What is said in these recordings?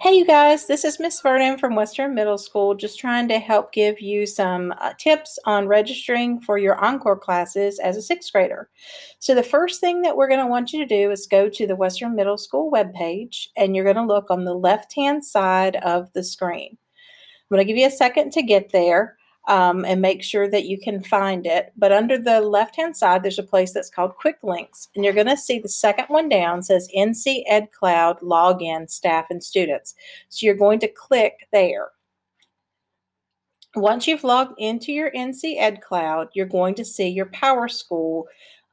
Hey, you guys, this is Miss Vernon from Western Middle School, just trying to help give you some uh, tips on registering for your encore classes as a sixth grader. So, the first thing that we're going to want you to do is go to the Western Middle School webpage and you're going to look on the left hand side of the screen. I'm going to give you a second to get there um, and make sure that you can find it. But under the left hand side, there's a place that's called Quick Links. And you're going to see the second one down says NC Ed Cloud Login Staff and Students. So you're going to click there. Once you've logged into your NC Ed Cloud, you're going to see your PowerSchool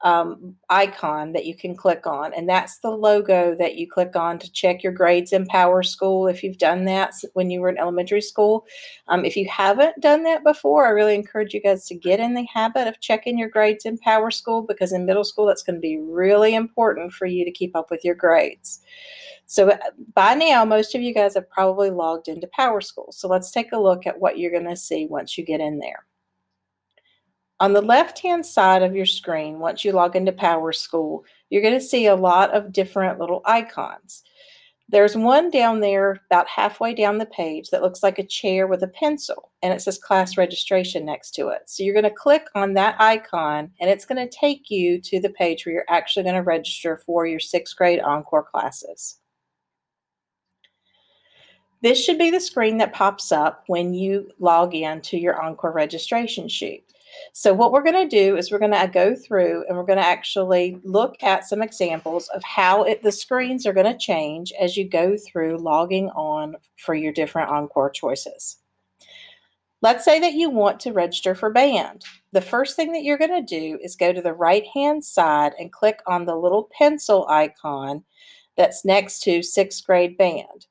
um, icon that you can click on. And that's the logo that you click on to check your grades in PowerSchool if you've done that when you were in elementary school. Um, if you haven't done that before, I really encourage you guys to get in the habit of checking your grades in PowerSchool because in middle school, that's going to be really important for you to keep up with your grades. So uh, by now, most of you guys have probably logged into PowerSchool. So let's take a look at what you're going to see once you get in there. On the left-hand side of your screen, once you log into PowerSchool, you're going to see a lot of different little icons. There's one down there about halfway down the page that looks like a chair with a pencil, and it says class registration next to it. So you're going to click on that icon, and it's going to take you to the page where you're actually going to register for your sixth grade Encore classes. This should be the screen that pops up when you log in to your Encore registration sheet. So what we're going to do is we're going to uh, go through and we're going to actually look at some examples of how it, the screens are going to change as you go through logging on for your different Encore choices. Let's say that you want to register for band. The first thing that you're going to do is go to the right hand side and click on the little pencil icon that's next to sixth grade band.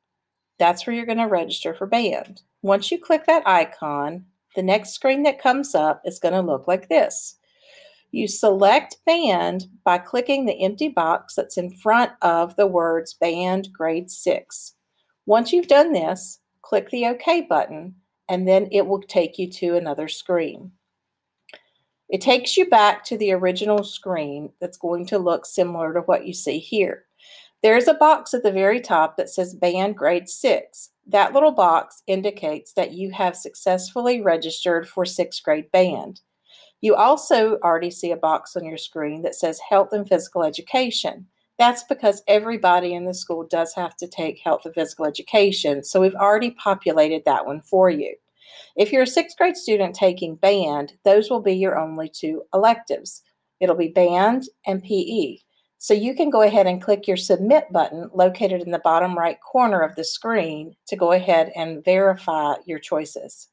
That's where you're going to register for band. Once you click that icon, the next screen that comes up is going to look like this. You select band by clicking the empty box that's in front of the words band grade 6. Once you've done this, click the OK button and then it will take you to another screen. It takes you back to the original screen that's going to look similar to what you see here. There's a box at the very top that says Band Grade 6. That little box indicates that you have successfully registered for sixth grade band. You also already see a box on your screen that says Health and Physical Education. That's because everybody in the school does have to take health and physical education, so we've already populated that one for you. If you're a sixth grade student taking band, those will be your only two electives. It'll be band and PE. So you can go ahead and click your submit button located in the bottom right corner of the screen to go ahead and verify your choices.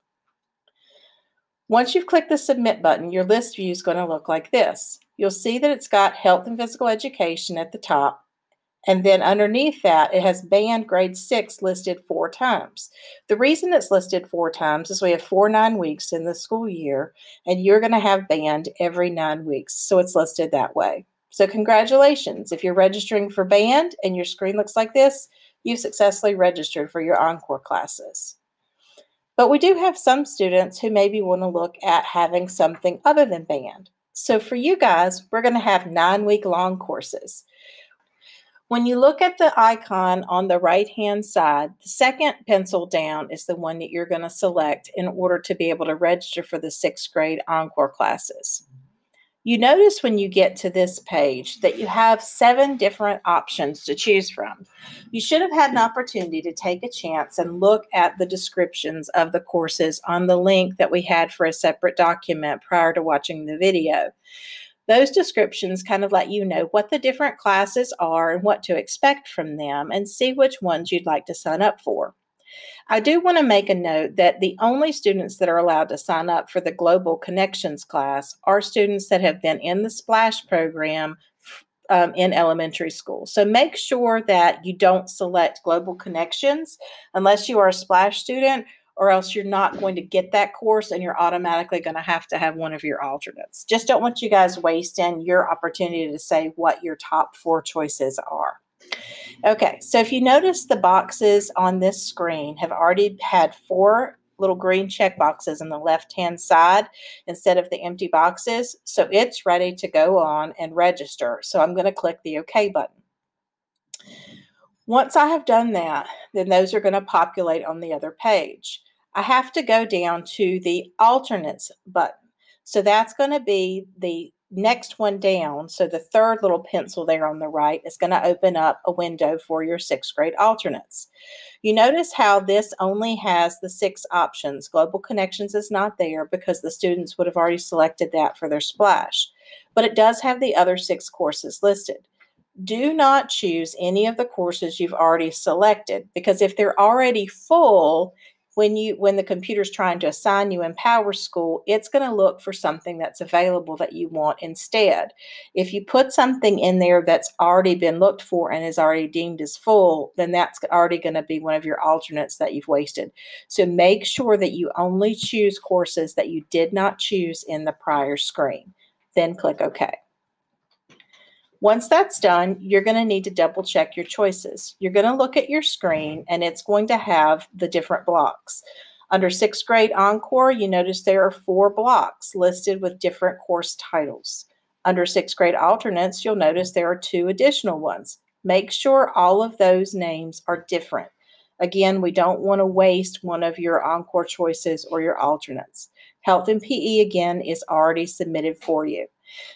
Once you've clicked the submit button, your list view is going to look like this. You'll see that it's got health and physical education at the top. And then underneath that, it has band grade six listed four times. The reason it's listed four times is we have four nine weeks in the school year, and you're going to have band every nine weeks. So it's listed that way. So, congratulations. If you're registering for band and your screen looks like this, you've successfully registered for your encore classes. But we do have some students who maybe want to look at having something other than band. So, for you guys, we're going to have nine week long courses. When you look at the icon on the right hand side, the second pencil down is the one that you're going to select in order to be able to register for the sixth grade encore classes. You notice when you get to this page that you have seven different options to choose from. You should have had an opportunity to take a chance and look at the descriptions of the courses on the link that we had for a separate document prior to watching the video. Those descriptions kind of let you know what the different classes are and what to expect from them and see which ones you'd like to sign up for. I do want to make a note that the only students that are allowed to sign up for the Global Connections class are students that have been in the SPLASH program um, in elementary school. So make sure that you don't select Global Connections unless you are a SPLASH student, or else you're not going to get that course and you're automatically going to have to have one of your alternates. Just don't want you guys wasting your opportunity to say what your top four choices are. Okay, so if you notice the boxes on this screen have already had four little green check boxes on the left hand side instead of the empty boxes. So it's ready to go on and register. So I'm going to click the OK button. Once I have done that, then those are going to populate on the other page. I have to go down to the alternates button. So that's going to be the next one down. So the third little pencil there on the right is going to open up a window for your sixth grade alternates. You notice how this only has the six options. Global Connections is not there because the students would have already selected that for their splash, but it does have the other six courses listed. Do not choose any of the courses you've already selected because if they're already full, when you when the computer's trying to assign you in PowerSchool, it's going to look for something that's available that you want instead. If you put something in there that's already been looked for and is already deemed as full, then that's already going to be one of your alternates that you've wasted. So make sure that you only choose courses that you did not choose in the prior screen. Then click OK. Once that's done, you're going to need to double check your choices. You're going to look at your screen and it's going to have the different blocks. Under sixth grade Encore, you notice there are four blocks listed with different course titles. Under sixth grade alternates, you'll notice there are two additional ones. Make sure all of those names are different. Again, we don't want to waste one of your Encore choices or your alternates. Health and PE, again, is already submitted for you.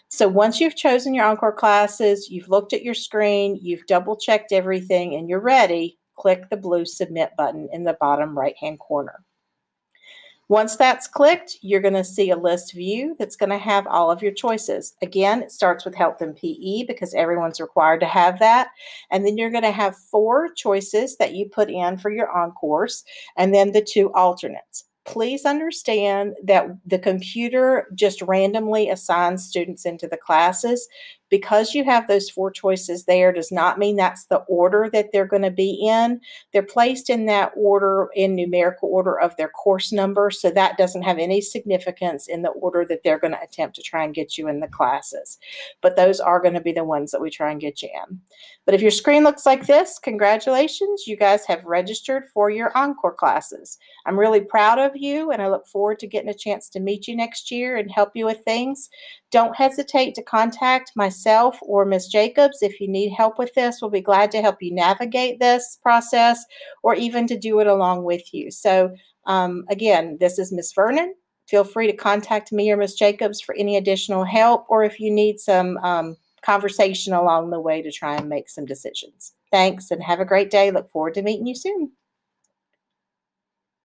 So once you've chosen your Encore classes, you've looked at your screen, you've double checked everything, and you're ready, click the blue Submit button in the bottom right hand corner. Once that's clicked, you're going to see a list view that's going to have all of your choices. Again, it starts with health and PE because everyone's required to have that. And then you're going to have four choices that you put in for your encores and then the two alternates please understand that the computer just randomly assigns students into the classes because you have those four choices there does not mean that's the order that they're going to be in. They're placed in that order in numerical order of their course number, so that doesn't have any significance in the order that they're going to attempt to try and get you in the classes. But those are going to be the ones that we try and get you in. But if your screen looks like this, congratulations, you guys have registered for your Encore classes. I'm really proud of you and I look forward to getting a chance to meet you next year and help you with things. Don't hesitate to contact myself or Ms. Jacobs if you need help with this. We'll be glad to help you navigate this process or even to do it along with you. So, um, again, this is Ms. Vernon. Feel free to contact me or Ms. Jacobs for any additional help or if you need some um, conversation along the way to try and make some decisions. Thanks and have a great day. Look forward to meeting you soon.